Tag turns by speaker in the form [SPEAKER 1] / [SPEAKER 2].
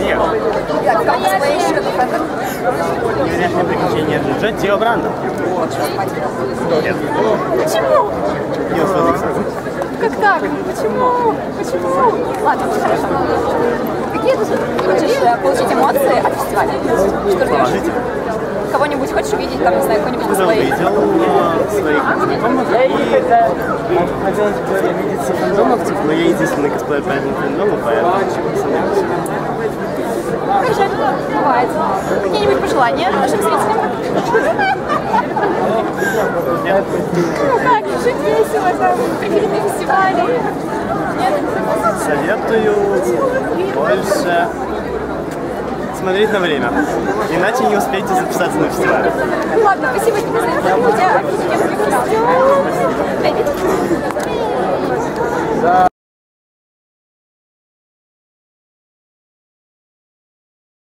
[SPEAKER 1] Нет.
[SPEAKER 2] Фэндом?
[SPEAKER 1] Невероятные приключения Джорджа Дио Брандо. Нет.
[SPEAKER 2] Почему?
[SPEAKER 1] Не услышал.
[SPEAKER 2] Как так? Почему? Почему? Ладно, хорошо. Какие ты хочешь э, получить эмоции от фестиваля? Что ждешь? Кого-нибудь хочешь увидеть, там, не знаю,
[SPEAKER 1] Сказал,
[SPEAKER 2] косплей?
[SPEAKER 1] э, своих знакомых хотелось бы видеться фэндомовцев, но я единственный косплеер по этому фэндому, поэтому...
[SPEAKER 2] Как жаль, бывает. Какие-нибудь пожелания нашим зрителям? Ну как, жить весело, там, приходить на фестивали.
[SPEAKER 1] Советую больше смотреть на время, иначе не успеете записаться на фестиваль.
[SPEAKER 2] Ладно, спасибо тебе за интервью. Yes,